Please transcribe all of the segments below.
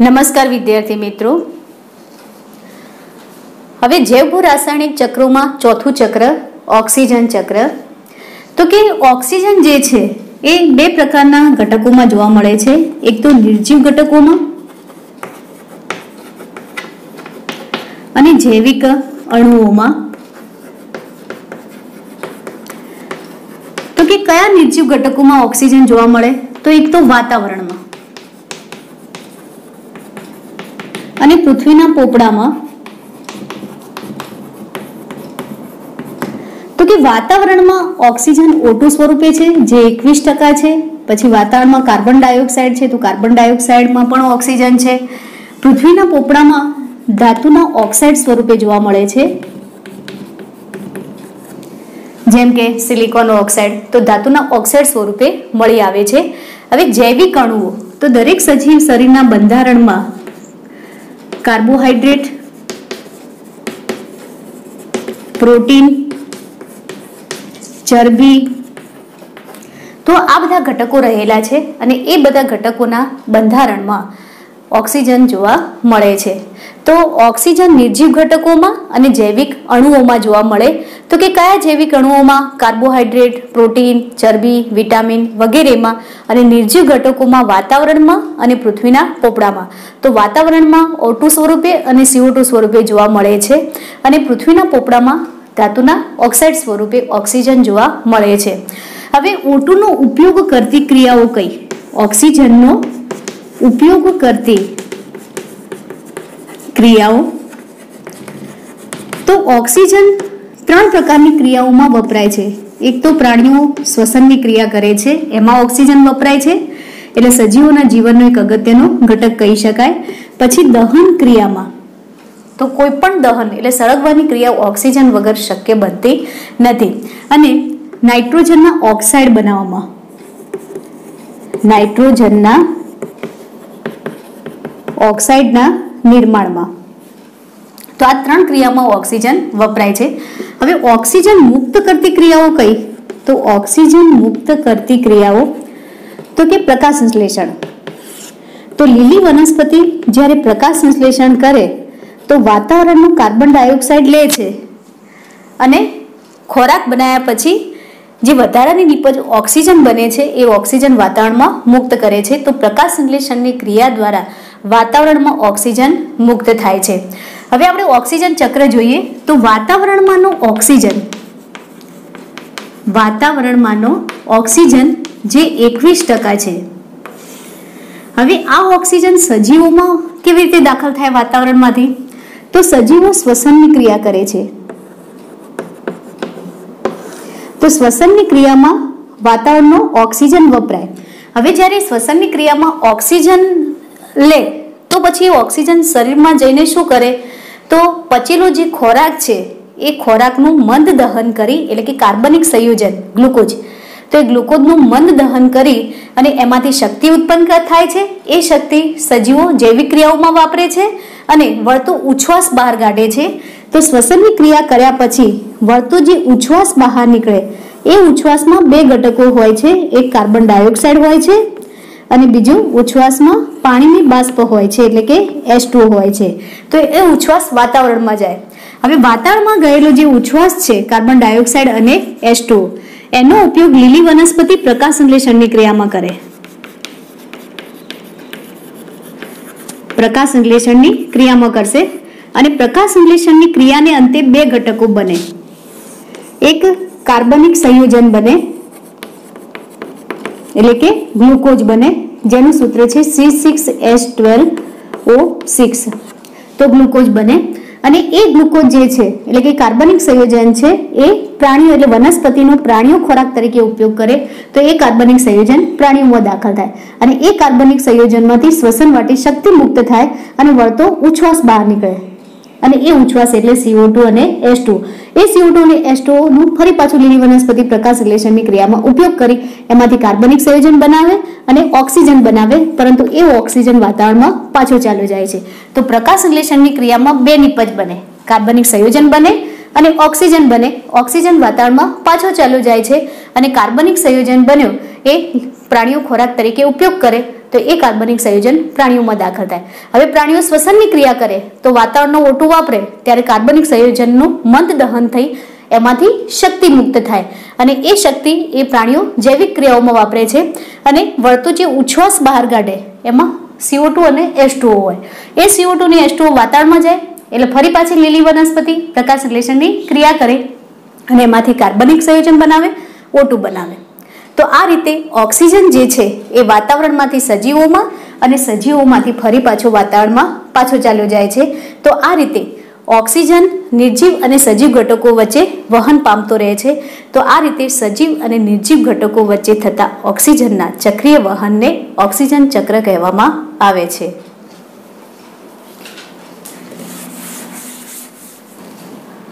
નમસ્કાર વિદ્યાર્થી મિત્રો. હવે જૈવ રાસાયણિક ચક્રોમાં ચોથું ચક્ર, ઓક્સિજન ચક્ર. તો કે ઓક્સિજન જે છે, એ બે પ્રકારના ઘટકોમાં જોવા મળે છે. એક તો નિર્જીવ ઘટકોમાં અને જૈવિક અણુઓમાં. તો કે કયા નિર્જીવ ઘટકોમાં ઓક્સિજન જોવા મળે? તો એક તો વાતાવરણમાં. અને પૃથ્વીના પોપડામાં. તો કે વાતાવરણમાં ઓક્સિજન ઓટુ સ્વરૂપે છે, જે એકવીસ ટકા છે, પછી વાતાવરણમાં કાર્બન ડાયોક્સાઇડ છે, તો કાર્બન ડાયોક્સાઇડમાં પણ ઓક્સિજન છે. પૃથ્વીના પોપડામાં ધાતુના ઓક્સાઇડ સ્વરૂપે જોવા મળે છે. જેમ કે સિલિકોન ઓક્સાઇડ, તો ધાતુના ઓક્સાઇડ સ્વરૂપે મળી આવે છે. હવે જૈવિક અણુઓ, તો દરેક સજીવ શરીરના બંધારણમાં કાર્બોહાઈડ્રેટ પ્રોટીન, ચરબી. તો આ બધા ઘટકો રહેલા છે અને એ બધા ઘટકોના બંધારણમાં ઓક્સિજન જોવા મળે છે. તો ઓક્સિજન નિર્જીવ ઘટકોમાં અને જૈવિક અણુઓમાં જોવા મળે તો કે કયા જૈવિક અણુઓમાં કાર્બોહાઈડ્રેટ પ્રોટીન, ચરબી, વિટામિન વગેરેમાં અને નિર્જીવ ઘટકોમાં વાતાવરણમાં અને પૃથ્વીના પોપડામાં? તો વાતાવરણમાં ઓટુ સ્વરૂપે અને સીઓટુ સ્વરૂપે જોવા મળે છે અને પૃથ્વીના પોપડામાં ધાતુના ઓક્સાઇડ સ્વરૂપે ઓક્સિજન જોવા મળે છે. હવે ઓટુનો ઉપયોગ કરતી ક્રિયાઓ કઈ? ઓક્સિજનનો ઉપયોગ કરતી ક્રિયાઓ? તો ઓક્સિજન ત્રણ પ્રકારની ક્રિયાઓમાં વપરાય છે. એક તો પ્રાણીઓ શ્વસનની ક્રિયા કરે છે, એમાં ઓક્સિજન વપરાય છે, એટલે સજીવોના જીવનનો એક અગત્યનો ઘટક કહી શકાય. પછી દહન ક્રિયામાં. તો કોઈ પણ દહન એટલે સળગવાની ક્રિયા ઓક્સિજન વગર શક્ય બનતી નથી. અને નાઇટ્રોજનના ઓક્સાઇડ બનાવવામાં. નાઇટ્રોજનના ઓક્સાઇડના નિર્માણમાં. તો આ ત્રણ ક્રિયામાં ઓક્સિજન વપરાય છે. હવે ઓક્સિજન મુક્ત કરતી ક્રિયાઓ કઈ? તો ઓક્સિજન મુક્ત કરતી ક્રિયાઓ, તો કે પ્રકાશ સંશ્લેષણ. તો લીલી વનસ્પતિ જ્યારે પ્રકાશ સંશ્લેષણ કરે, તો વાતાવરણનું કાર્બન ડાયોક્સાઇડ લે છે. અને ખોરાક બનાવ્યા પછી જે વધારાની નીપજ ઓક્સિજન બને છે, એ ઓક્સિજન વાતાવરણમાં મુક્ત કરે છે. તો પ્રકાશ સંશ્લેષણની ક્રિયા દ્વારા વાતાવરણમાં ઓક્સિજન મુક્ત થાય છે. હવે આપણે ઓક્સિજન ચક્ર જોઈએ તો વાતાવરણમાંનો ઓક્સિજન. વાતાવરણમાંનો ઓક્સિજન જે એકવીસ ટકા છે. હવે આ ઓક્સિજન સજીવોમાં કેવી રીતે દાખલ થાય વાતાવરણમાંથી? તો સજીવો શ્વસનની ક્રિયા કરે છે. તો શ્વસનની ક્રિયામાં વાતાવરણનો ઓક્સિજન વપરાય. હવે જ્યારે શ્વસનની ક્રિયામાં ઓક્સિજન લે, તો પછી એ ઓક્સિજન શરીરમાં જઈને શું કરે? તો પચેલો જે ખોરાક છે, એ ખોરાકનું મંદ દહન કરી, એટલે કે કાર્બનિક સંયોજન, ગ્લુકોઝ. તો એ ગ્લુકોઝનું મંદ દહન કરી અને એમાંથી શક્તિ ઉત્પન્ન થાય છે. એ શક્તિ સજીવો જૈવિક ક્રિયાઓમાં વાપરે છે અને વળતો ઉચ્છ્વાસ બહાર કાઢે છે. તો શ્વસનની ક્રિયા કર્યા પછી વળતો જે ઉચ્છ્વાસ બહાર નીકળે, એ ઉચ્છ્વાસમાં બે ઘટકો હોય છે. એક કાર્બન ડાયોક્સાઇડ હોય છે અને બીજું ઉચ્છ્વાસમાં પાણીની બાષ્પ હોય છે, એટલે કે એચ હોય છે. તો એ ઉચ્છ્વાસ વાતાવરણમાં જાય. હવે વાતાવરણમાં ગયેલો જે ઉચ્છ્વાસ છે, કાર્બન ડાયોક્સાઇડ અને એચ એનો ઉપયોગ લીલી વનસ્પતિ પ્રકાશ સંશ્લેષણની ક્રિયામાં કરે. પ્રકાશ સંશ્લેષણની ક્રિયામાં કરશે અને પ્રકાશ સંશ્લેષણની ક્રિયાને અંતે બે ઘટકો બને. એક કાર્બનિક સંયોજન બને એટલે કે ગ્લુકોઝ બને, જેનું સૂત્ર છે C six S twelve O six તો ગ્લુકોઝ બને. અને એ ગ્લુકોઝ જે છે, એટલે કે કાર્બનિક સંયોજન છે, એ પ્રાણીઓ એટલે વનસ્પતિનો પ્રાણીઓ ખોરાક તરીકે ઉપયોગ કરે, તો એ કાર્બનિક સંયોજન પ્રાણીઓમાં દાખલ થાય. અને એ કાર્બનિક સંયોજનમાંથી શ્વસન માટે શક્તિ મુક્ત થાય અને વળતો ઉચ્છ્વાસ બહાર નીકળે. અને એ ઉછવાસ એટલે સીઓ ટુ અને એસ ટુ એ સીઓ ટુ અને એસનું ફરી પાછું લીલી વનસ્પતિ પ્રકાશ સંશ્લેષણની ક્રિયામાં ઉપયોગ કરી એમાંથી કાર્બનિક સંયોજન બનાવે અને ઓક્સિજન બનાવે, પરંતુ એ ઓક્સિજન વાતાવરણમાં પાછો ચાલુ જાય છે. તો પ્રકાશ સંશ્લેષણની ક્રિયામાં બે નિપજ બને. કાર્બનિક સંયોજન બને અને ઓક્સિજન બને. ઓક્સિજન વાતાવરણમાં પાછો ચાલુ જાય છે અને કાર્બનિક સંયોજન બન્યો એ પ્રાણીઓ ખોરાક તરીકે ઉપયોગ કરે. તો એ કાર્બનિક સંયોજન પ્રાણીઓમાં દાખલ થાય. હવે પ્રાણીઓ શ્વસનની ક્રિયા કરે તો વાતાવરણનો ઓટું વાપરે ત્યારે કાર્બનિક સંયોજનનું મંદ દહન થઈ એમાંથી શક્તિ મુક્ત થાય. અને એ શક્તિ એ પ્રાણીઓ જૈવિક ક્રિયાઓમાં વાપરે છે અને વળતો જે ઉચ્છ્વાસ બહાર કાઢે એમાં સીઓ ટુ અને એસ હોય. એ સીઓ ટુ ને એસ વાતાવરણમાં જાય એટલે ફરી પાછી લીલી વનસ્પતિ પ્રકાશ સંશ્લેષણની ક્રિયા કરે અને એમાંથી કાર્બનિક સંયોજન બનાવે ઓટું બનાવે. તો આ રીતે ઓક્સિજન જે છે એ વાતાવરણમાંથી સજીવોમાં અને સજીવોમાંથી ફરી પાછો વાતાવરણમાં પાછો ચાલ્યો જાય છે. તો આ રીતે ઓક્સિજન, નિર્જીવ અને સજીવ ઘટકો વચ્ચે વહન પામતો રહે છે. તો આ રીતે સજીવ અને નિર્જીવ ઘટકો વચ્ચે થતા ઓક્સિજનના ચક્રીય વહનને ઓક્સિજન ચક્ર કહેવામાં આવે છે.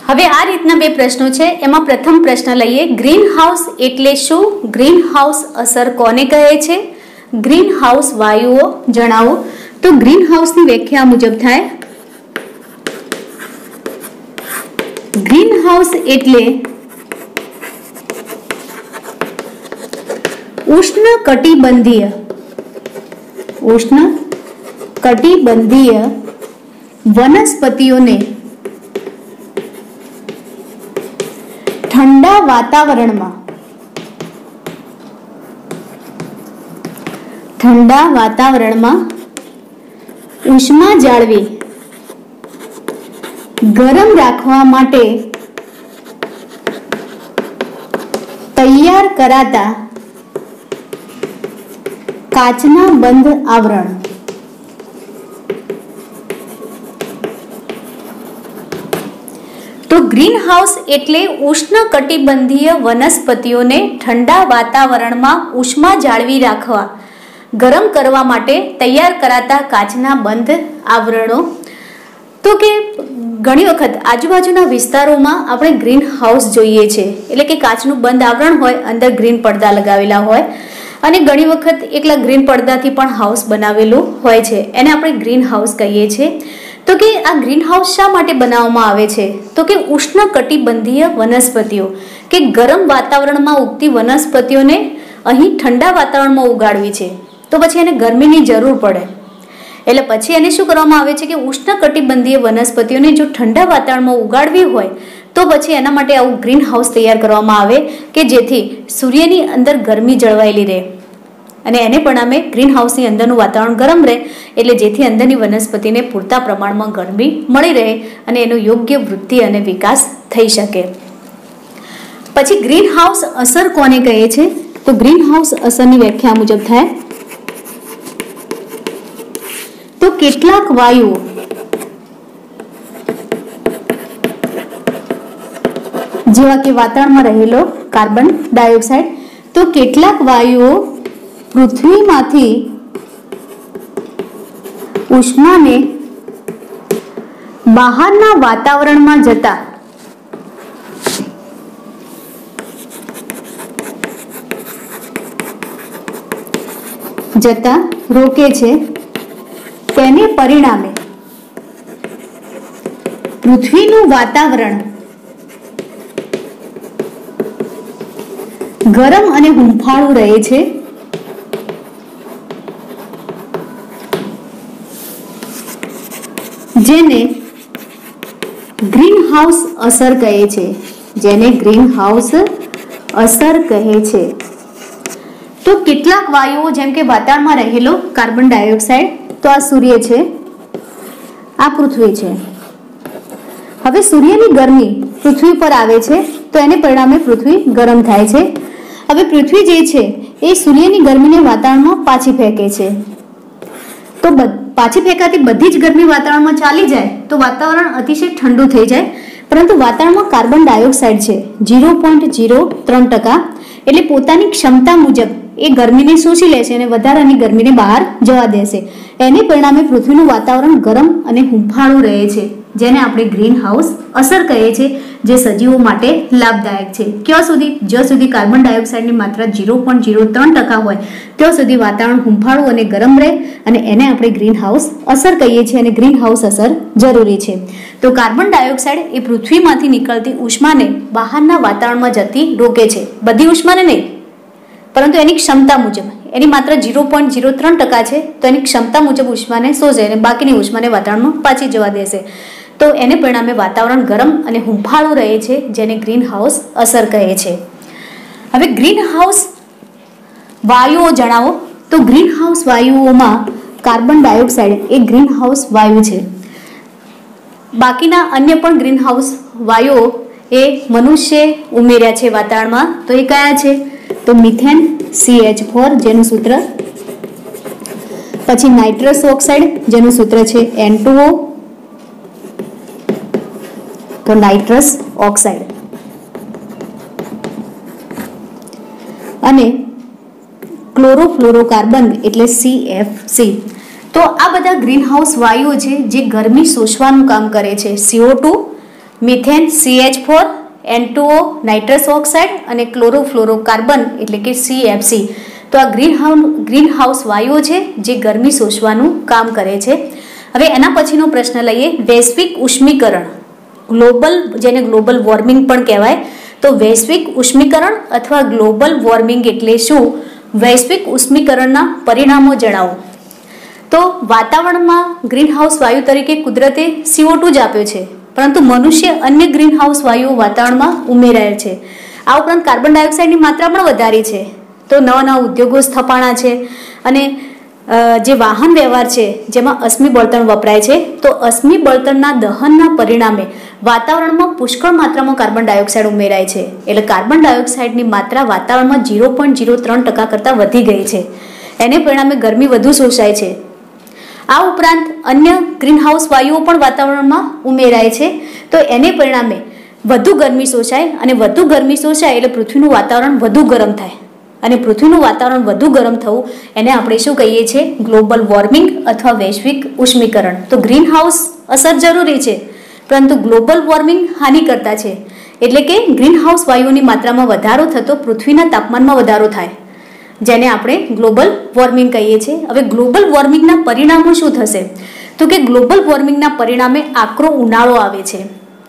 હવે આ રીતના બે પ્રશ્નો છે. એમાં પ્રથમ પ્રશ્ન લઈએ ગ્રીન હાઉસ એટલે શું? ગ્રીન હાઉસ અસર કોને કહે છે? ગ્રીન હાઉસ વાયુઓ જણાવો. તો ગ્રીન હાઉસની વ્યાખ્યા મુજબ થાય. ગ્રીન હાઉસ એટલે ઉષ્ણ કટિબંધીય ઉષ્ણ કટિબંધીય વનસ્પતિઓને ઠંડા વાતાવરણમાં. ઠંડા વાતાવરણમાં ઉષ્મા જાળવી. ગરમ રાખવા માટે તૈયાર કરાતા કાચના બંધ આવરણ. ગ્રીન હાઉસ એટલે ઉષ્ણકટિબંધીય વનસ્પતિઓને ઠંડા વાતાવરણમાં ઉષ્મા જાળવી રાખવા. ગરમ કરવા માટે તૈયાર કરાતા કાચના બંધ આવરણો. તો કે ઘણી વખત આજુબાજુના વિસ્તારોમાં આપણે ગ્રીન હાઉસ જોઈએ છે. એટલે કે કાચનું બંધ આવરણ હોય, અંદર ગ્રીન પડદા લગાવેલા હોય. અને ઘણી વખત એકલા ગ્રીન પડદાથી પણ હાઉસ બનાવેલું હોય છે. એને આપણે ગ્રીન હાઉસ કહીએ છીએ. તો કે આ ગ્રીન હાઉસ શા માટે બનાવવામાં આવે છે? તો કે ઉષ્ણ કટિબંધીય વનસ્પતિઓ. કે ગરમ વાતાવરણમાં ઉગતી વનસ્પતિઓને અહીં ઠંડા વાતાવરણમાં ઉગાડવી છે. તો પછી એને ગરમીની જરૂર પડે. એટલે પછી એને શું કરવામાં આવે છે કે ઉષ્ણ કટિબંધીય વનસ્પતિઓને જો ઠંડા વાતાવરણમાં ઉગાડવી હોય, તો પછી એના માટે આવું ગ્રીન હાઉસ તૈયાર કરવામાં આવે કે જેથી સૂર્યની અંદર ગરમી જળવાયેલી રહે. અને એને પરિણામે ગ્રીન હાઉસની અંદરનું વાતાવરણ ગરમ રહે, એટલે જેથી અંદરની વનસ્પતિને પૂરતા પ્રમાણમાં ગરમી મળી રહે અને એનો યોગ્ય વૃદ્ધિ અને વિકાસ થઈ શકે. પછી ગ્રીન હાઉસ અસર કોને કહે છે? તો ગ્રીન હાઉસ અસરની વ્યાખ્યા મુજબ થાય. તો કેટલાક વાયુઓ જેવા કે વાતાવરણમાં રહેલો કાર્બન ડાયોક્સાઇડ તો કેટલાક વાયુઓ પૃથ્વીમાંથી ઉષ્માને બહારના વાતાવરણમાં જતા જતા રોકે છે. તેને પરિણામે પૃથ્વીનું વાતાવરણ ગરમ અને હુંફાળું રહે છે જેને ગ્રીન હાઉસ અસર કહે છે, જેને ગ્રીન હાઉસ અસર કહે છે. તો કેટલાક વાયુઓ જેમ કે વાતાવરણમાં રહેલો કાર્બન ડાયોક્સાઇડ તો આ સૂર્ય છે, આ પૃથ્વી છે. હવે સૂર્યની ગરમી પૃથ્વી પર આવે છે, તો એને પરિણામે પૃથ્વી ગરમ થાય છે. હવે પૃથ્વી જે છે, એ સૂર્યની ગરમીને વાતાવરણમાં પાછી ફેંકે છે. તો પાછી ફેંકાતી બધી જ ગરમી વાતાવરણમાં ચાલી જાય, તો વાતાવરણ અતિશય ઠંડુ થઈ જાય. પરંતુ વાતાવરણમાં કાર્બન ડાયોક્સાઇડ છે. ઝીરો પોઈન્ટ ઝીરો ત્રણ ટકા. એટલે પોતાની ક્ષમતા મુજબ એ ગરમીને શોષી લેશે અને વધારાની ગરમીને બહાર જવા દેશે એને પરિણામે પૃથ્વીનું વાતાવરણ ગરમ અને હુંફાળું રહે છે, જેને આપણે ગ્રીન હાઉસ અસર કહીએ છીએ જે સજીવો માટે લાભદાયક છે. ક્યાં સુધી? જ્યાં સુધી કાર્બન ડાયોક્સાઇડની માત્રા ઝીરો પોઈન્ટ ઝીરો ત્રણ ટકા હોય, ત્યાં સુધી વાતાવરણ હુંફાળું અને ગરમ રહે અને એને આપણે ગ્રીન હાઉસ અસર કહીએ છીએ અને ગ્રીન હાઉસ અસર જરૂરી છે. તો કાર્બન ડાયોક્સાઇડ એ પૃથ્વીમાંથી નીકળતી ઉષ્માને બહારના વાતાવરણમાં જતી રોકે છે. બધી ઉષ્માને નહીં. પરંતુ એની ક્ષમતા મુજબ. એની માત્ર ઝીરો પોઈન્ટ ઝીરો ત્રણ ટકા છે, તો એની ક્ષમતા મુજબ ઉષ્માને સોજે અને બાકીની ઉષ્માને વાતાવરણમાં પાછી જવા દેશે. તો એને પરિણામે વાતાવરણ ગરમ અને હુંફાળું રહે છે, જેને ગ્રીન હાઉસ અસર કહે છે. હવે ગ્રીન હાઉસ વાયુઓ જણાવો. તો ગ્રીન હાઉસ વાયુઓમાં કાર્બન ડાયોક્સાઇડ એ ગ્રીન હાઉસ વાયુ છે. બાકીના અન્ય પણ ગ્રીન હાઉસ વાયુઓ એ મનુષ્ય ઉમેર્યા છે વાતાવરણમાં. તો એ કયા છે? તો મિથેન સીએચ ફોર જેનું સૂત્ર. પછી નાઇટ્રસ ઓક્સાઇડ જેનું સૂત્ર છે એન ટુઓ તો નાઇટ્રસ ઓક્સાઇડ અને ક્લોરોફ્લોરોકાર્બન એટલે સીએફસી તો આ બધા ગ્રીનહાઉસ વાયુઓ છે જે ગરમી શોષવાનું કામ કરે છે. CO two methane CH four N two O nitrous oxide અને ક્લોરોફ્લોરોકાર્બન એટલે કે સીએફસી તો આ ગ્રીન હાઉસ ગ્રીન વાયુઓ છે જે ગરમી શોષવાનું કામ કરે છે. હવે એના પછીનો પ્રશ્ન લઈએ વૈશ્વિક ઉષ્મીકરણ. ગ્લોબલ, જેને ગ્લોબલ વોર્મિંગ પણ કહેવાય, તો વૈશ્વિક ઉષ્મીકરણ અથવા ગ્લોબલ વોર્મિંગ એટલે શું? વૈશ્વિક ઉષ્મીકરણના પરિણામો જણાવો. તો વાતાવરણમાં ગ્રીનહાઉસ વાયુ તરીકે કુદરતે સીઓ જ આપ્યો છે, પરંતુ મનુષ્ય અન્ય ગ્રીનહાઉસ વાયુઓ વાતાવરણમાં ઉમેરાય છે. આ ઉપરાંત કાર્બન ડાયોક્સાઇડની માત્રા પણ વધારી છે. તો નવા નવા ઉદ્યોગો સ્થપાણા છે અને જે વાહન વ્યવહાર છે, જેમાં અશ્મિ બળતણ વપરાય છે, તો અશ્મિ બળતણના દહનના પરિણામે વાતાવરણમાં પુષ્કળ માત્રામાં કાર્બન ડાયોક્સાઇડ ઉમેરાય છે. એટલે કાર્બન ડાયોક્સાઇડની માત્રા વાતાવરણમાં ઝીરો પોઈન્ટ ઝીરો ત્રણ ટકા કરતાં વધી ગઈ છે. એને પરિણામે ગરમી વધુ શોષાય છે. આ ઉપરાંત અન્ય ગ્રીનહાઉસ વાયુઓ પણ વાતાવરણમાં ઉમેરાય છે. તો એને પરિણામે વધુ ગરમી શોષાય અને વધુ ગરમી શોષાય એટલે પૃથ્વીનું વાતાવરણ વધુ ગરમ થાય. અને પૃથ્વીનું વાતાવરણ વધુ ગરમ થવું, એને આપણે શું કહીએ છીએ? ગ્લોબલ વોર્મિંગ અથવા વૈશ્વિક ઉષ્મીકરણ. તો ગ્રીન હાઉસ અસર જરૂરી છે, પરંતુ ગ્લોબલ વોર્મિંગ હાનિકર્તા છે. એટલે કે ગ્રીન હાઉસ વાયુઓની માત્રામાં વધારો થતો પૃથ્વીના તાપમાનમાં વધારો થાય, જેને આપણે ગ્લોબલ વોર્મિંગ કહીએ છીએ. હવે ગ્લોબલ વોર્મિંગના પરિણામો શું થશે? તો કે ગ્લોબલ વોર્મિંગના પરિણામે આકરો ઉનાળો આવે છે.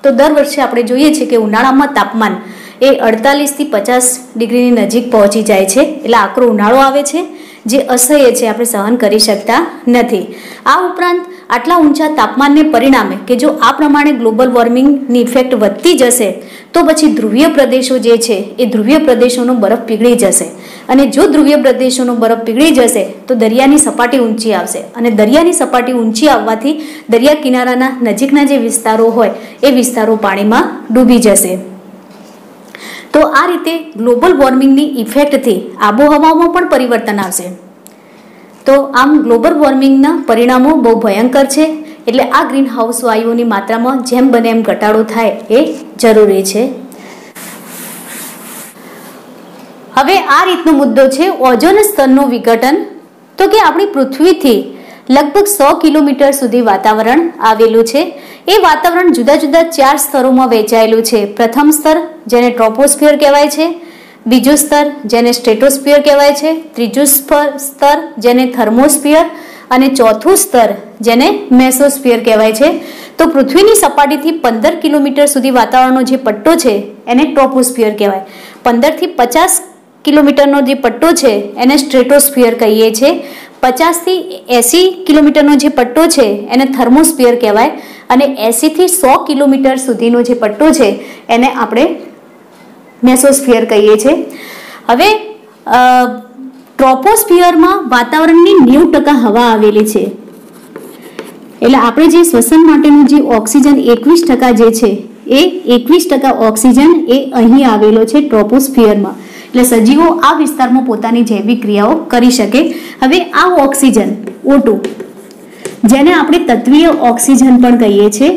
તો દર વર્ષે આપણે જોઈએ છીએ કે ઉનાળામાં તાપમાન એ અડતાલીસથી પચાસ ડિગ્રીની નજીક પહોંચી જાય છે. એટલે આકરો ઉનાળો આવે છે, જે અસહ્ય છે, આપણે સહન કરી શકતા નથી. આ ઉપરાંત આટલા ઊંચા તાપમાનને પરિણામે કે જો આ પ્રમાણે ગ્લોબલ વોર્મિંગની ઇફેક્ટ વધતી જશે, તો પછી ધ્રુવીય પ્રદેશો જે છે, એ ધ્રુવીય પ્રદેશોનો બરફ પીગળી જશે. અને જો ધ્રુવીય પ્રદેશોનો બરફ પીગળી જશે, તો દરિયાની સપાટી ઊંચી આવશે. અને દરિયાની સપાટી ઊંચી આવવાથી દરિયા કિનારાના નજીકના જે વિસ્તારો હોય, એ વિસ્તારો પાણીમાં ડૂબી જશે. તો આ રીતે ગ્લોબલ વોર્મિંગની ઇફેક્ટથી આબોહવામાં પણ પરિવર્તન આવશે. તો આમ ગ્લોબલ વોર્મિંગના પરિણામો બહુ ભયંકર છે, એટલે આ ગ્રીન હાઉસ વાયુઓની માત્રામાં જેમ બને એમ ઘટાડો થાય એ જરૂરી છે. હવે આ રીતનો મુદ્દો છે ઓઝોન સ્તરનું વિઘટન. તો કે આપણી પૃથ્વીથી લગભગ સો કિલોમીટર સુધી વાતાવરણ આવેલું છે એ વાતાવરણ જુદા જુદા ચાર સ્તરોમાં વહેંચાયેલું છે. પ્રથમ સ્તર, જેને ટ્રોપોસ્ફિયર કહેવાય છે. બીજું સ્તર, જેને સ્ટેટોસ્ફિયર કહેવાય છે. ત્રીજું સ્તર, જેને થર્મોસ્ફિયર અને ચોથું સ્તર, જેને મેસોસ્ફિયર કહેવાય છે. તો પૃથ્વીની સપાટીથી પંદર કિલોમીટર સુધી વાતાવરણનો જે પટ્ટો છે, એને ટ્રોપોસ્ફિયર કહેવાય. પંદરથી પચાસ કિલોમીટરનો જે પટ્ટો છે, એને સ્ટ્રેટોસ્ફિયર કહીએ છીએ પચાસથી એંસી કિલોમીટરનો જે પટ્ટો છે, એને થર્મોસ્ફિયર કહેવાય. અને એંસીથી સો કિલોમીટર સુધીનો જે પટ્ટો છે, એને આપણે મેસોસ્ફિયર કહીએ છીએ હવે ટ્રોપોસ્ફિયરમાં વાતાવરણની નેવું ટકા હવા આવેલી છે. એટલે આપણે જે શ્વસન માટેનું જે ઓક્સિજન એકવીસ ટકા જે છે, એ એકવીસ ટકા ઓક્સિજન એ અહીં આવેલો છે ટ્રોપોસ્ફિયરમાં. એટલે સજીવો આ વિસ્તારમાં પોતાની જૈવિક ક્રિયાઓ કરી શકે. હવે આ ઓક્સિજન ઓટુ જેને આપણે તત્વીય ઓક્સિજન પણ કહીએ છીએ.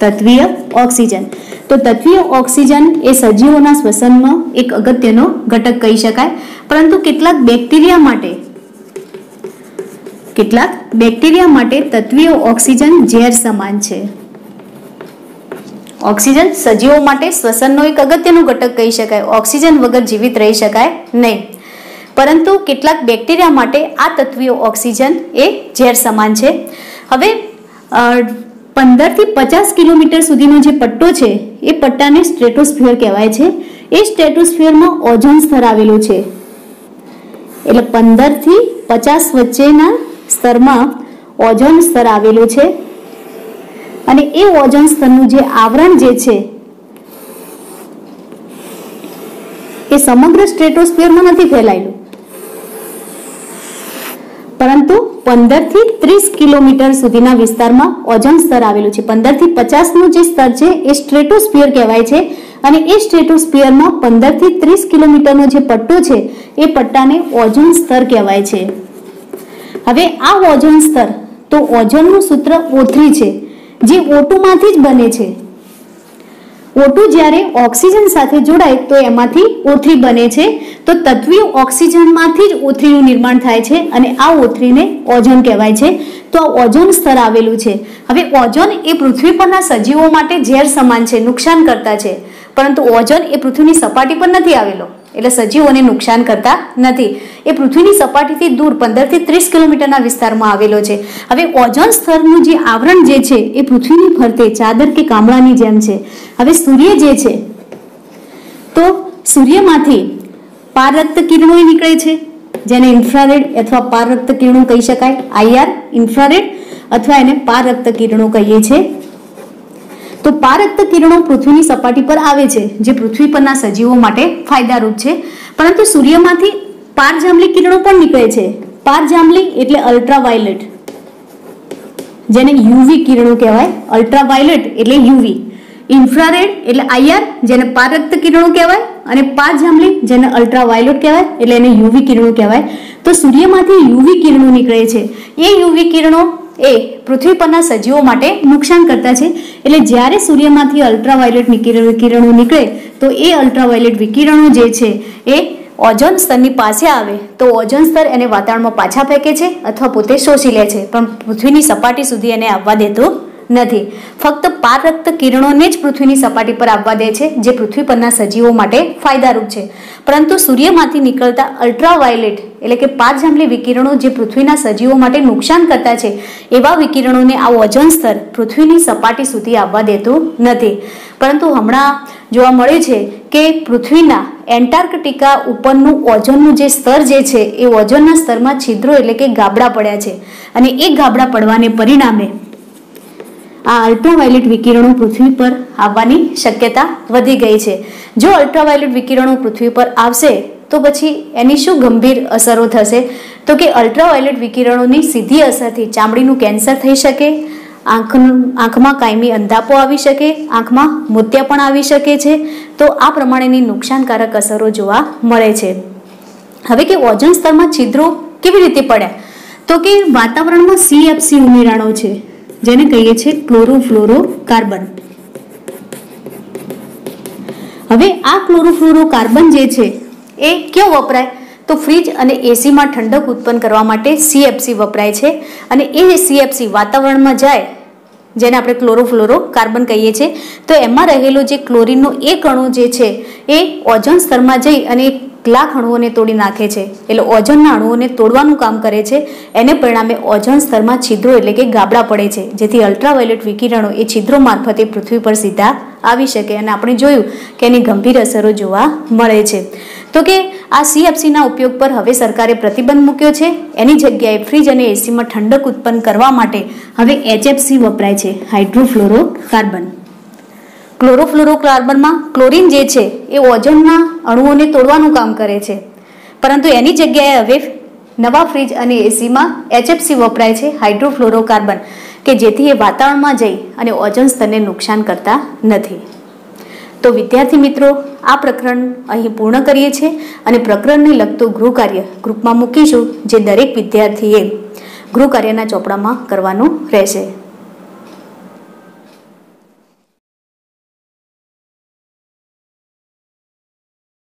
તત્વીય ઓક્સિજન. તો તત્વીય ઓક્સિજન એ સજીવોના શ્વસનમાં એક અગત્યનો ઘટક કહી શકાય. પરંતુ કેટલાક બેક્ટેરિયા માટે, કેટલાક બેક્ટેરિયા માટે તત્વીય ઓક્સિજન ઝેર સમાન છે. ઓક્સિજન સજીવો માટે શ્વસનનો એક અગત્યનો ઘટક કહી શકાય. ઓક્સિજન વગર જીવિત રહી શકાય નહીં. પરંતુ કેટલાક બેક્ટેરિયા માટે આ તત્વીય ઓક્સિજન એ ઝેર સમાન છે. હવે પંદરથી પચાસ કિલોમીટર સુધીનો જે પટ્ટો છે, એ પટ્ટાને સ્ટ્રેટોસ્ફિયર કહેવાય છે. એ સ્ટ્રેટોસ્ફિયરમાં ઓઝોન સ્તર આવેલું છે. એટલે પંદરથી પચાસ વચ્ચેના સ્તરમાં ઓઝોન સ્તર આવેલું છે. અને એ ઓઝોન સ્તરનું જે આવરણ જે છે, એ સમગ્ર સ્ટ્રેટોસ્ફિયરમાં નથી ફેલાયેલું. પરંતુ પંદરથી ત્રીસ કિલોમીટર સુધીના વિસ્તારમાં ઓઝોન સ્તર આવેલું છે. પંદરથી પચાસનું જે સ્તર છે, એ સ્ટ્રેટોસ્ફિયર કહેવાય છે અને એ સ્ટ્રેટોસ્ફિયરમાં પંદરથી ત્રીસ કિલોમીટરનો જે પટ્ટો છે, એ પટ્ટાને ઓઝોન સ્તર કહેવાય છે. હવે આ ઓઝોન સ્તર, તો ઓઝોનનું સૂત્ર ઓથ્રી છે, જે ઓટુમાંથી જ બને છે. ઓટુ જ્યારે ઓક્સિજન સાથે જોડાય તો એમાંથી ઓથરી બને છે. તો તત્વીય ઓક્સિજનમાંથી જ ઓથરીનું નિર્માણ થાય છે અને આ ઓથરીને ઓઝોન કહેવાય છે. તો આ ઓઝોન સ્તર આવેલું છે. હવે ઓઝોન એ પૃથ્વી પરના સજીવો માટે ઝેર સમાન છે, નુકસાન કરતા છે. પરંતુ ઓઝોન એ પૃથ્વીની સપાટી પર નથી આવેલો. એટલે સજીવોને નુકસાન કરતા નથી. એ પૃથ્વીની સપાટીથી દૂર, પંદરથી ત્રીસ કિલોમીટરના વિસ્તારમાં આવેલો છે. હવે ઓઝોન સ્તરનું જે આવરણ જે છે, એ પૃથ્વીની ફરતે ચાદર કે કામળાની જેમ છે. હવે સૂર્ય જે છે, તો સૂર્યમાંથી પારરક્ત કિરણો નીકળે છે. જેને ઇન્ફ્રારેડ અથવા પારરક્ત કિરણો કહી શકાય. આઈઆર ઇન્ફ્રારેડ અથવા એને પારરક્ત કિરણો કહીએ છીએ. તો પારક્ત કિરણો પૃથ્વીની સપાટી પર આવે છે, જે પૃથ્વી પરના સજીવો માટે ફાયદારૂપ છે. પરંતુ સૂર્યમાંથી પારજાંબલી કિરણો પણ નીકળે છે. પારજાંબલી એટલે અલ્ટ્રાવાયોલેટ જેને યુવી કિરણો કહેવાય. અલ્ટ્રાવાયોલેટ એટલે યુવી. ઇન્ફ્રારેડ એટલે આઈઆર જેને પારક્ત કિરણો કહેવાય. અને પારજાંબલી, જેને અલ્ટ્રાવાયોલેટ કહેવાય, એટલે એને યુવી કિરણો કહેવાય. તો સૂર્યમાંથી યુવી કિરણો નીકળે છે. એ યુવી કિરણો એ પૃથ્વી પરના સજીવો માટે નુકસાન કરતા છે. એટલે જ્યારે સૂર્યમાંથી અલ્ટ્રાવાયોલેટ કિરણો નીકળે, તો એ અલ્ટ્રાવાયોલેટ વિકિરણો જે છે, એ ઓઝોન સ્તરની પાસે આવે. તો ઓઝોન સ્તર એને વાતાવરણમાં પાછા ફેંકે છે અથવા પોતે શોષી લે છે. પણ પૃથ્વીની સપાટી સુધી એને આવવા દેતું નથી. ફક્ત પારરક્ત કિરણોને જ પૃથ્વીની સપાટી પર આવવા દે છે, જે પૃથ્વી પરના સજીવો માટે ફાયદારૂપ છે. પરંતુ સૂર્યમાંથી નીકળતા અલ્ટ્રાવાયોલેટ, એટલે કે પારજાંબલી વિકિરણો જે પૃથ્વીના સજીવો માટે નુકસાન કરતા છે, એવા વિકિરણોને આ ઓઝોન સ્તર પૃથ્વીની સપાટી સુધી આવવા દેતું નથી. પરંતુ હમણાં જોવા મળે છે કે પૃથ્વીના એન્ટાર્કટિકા ઉપરનું ઓઝોનનું જે સ્તર જે છે, એ ઓઝોનના સ્તરમાં છિદ્રો એટલે કે ગાબડા પડ્યા છે. અને એ ગાબડા પડવાને પરિણામે આ અલ્ટ્રાવાયોલેટ વિકિરણો પૃથ્વી પર આવવાની શક્યતા વધી ગઈ છે. જો અલ્ટ્રાવાયોલેટ વિકિરણો પૃથ્વી પર આવશે, તો પછી એની શું ગંભીર અસરો થશે? તો કે અલ્ટ્રાવાયોલેટ વિકિરણોની સીધી અસરથી ચામડીનું કેન્સર થઈ શકે, આંખનું, આંખમાં કાયમી અંધાપો આવી શકે, આંખમાં મોતિયા પણ આવી શકે છે. તો આ પ્રમાણેની નુકસાનકારક અસરો જોવા મળે છે. હવે કે ઓઝોન સ્તરમાં છિદ્રો કેવી રીતે પડ્યા? તો કે વાતાવરણમાં સીએફસી ઉમેરાણો છે. જેને કહીએ છીએ ક્લોરોફ્લોરો કાર્બન હવે આ ક્લોરોફ્લોરો કાર્બન જે છે, એ કયો વપરાય? તો ફ્રીજ અને એસીમાં ઠંડક ઉત્પન્ન કરવા માટે સીએફસી વપરાય છે અને એ સીએફસી વાતાવરણમાં જાય, જેને આપણે ક્લોરોફ્લોરો કાર્બન કહીએ છીએ, તો એમાં રહેલો જે ક્લોરીનનો એક અણુ જે છે, એ ઓઝોન સ્તરમાં જઈ અને લાખ અણુઓને તોડી નાખે છે. એટલે ઓઝોનના અણુઓને તોડવાનું કામ કરે છે. એને પરિણામે ઓઝોન સ્તરમાં છિદ્રો એટલે કે ગાબડા પડે છે. જેથી અલ્ટ્રાવાયોલેટ વિકિરણો એ છિદ્રો મારફતે પૃથ્વી પર સીધા આવી શકે. અને આપણે જોયું કે એની ગંભીર અસરો જોવા મળે છે. તો કે આ સીએફસીના ઉપયોગ પર હવે સરકારે પ્રતિબંધ મૂક્યો છે. એની જગ્યાએ ફ્રીજ અને એસીમાં ઠંડક ઉત્પન્ન કરવા માટે હવે એચએફસી વપરાય છે. હાઇડ્રોફ્લોરો કાર્બન ક્લોરોફ્લોરોકાર્બનમાં ક્લોરીન જે છે એ ઓઝોનના અણુઓને તોડવાનું કામ કરે છે. પરંતુ એની જગ્યાએ હવે નવા ફ્રીજ અને એસીમાં એચએફસી વપરાય છે હાઇડ્રોફ્લોરોકાર્બન, કે જેથી એ વાતાવરણમાં જઈ અને ઓઝોન સ્તરને નુકસાન કરતા નથી. તો વિદ્યાર્થી મિત્રો, આ પ્રકરણ અહીં પૂર્ણ કરીએ છીએ અને પ્રકરણને લગતું ગૃહ કાર્ય ગ્રુપમાં મૂકીશું, જે દરેક વિદ્યાર્થીએ ગૃહ કાર્યના ચોપડામાં કરવાનું રહેશે.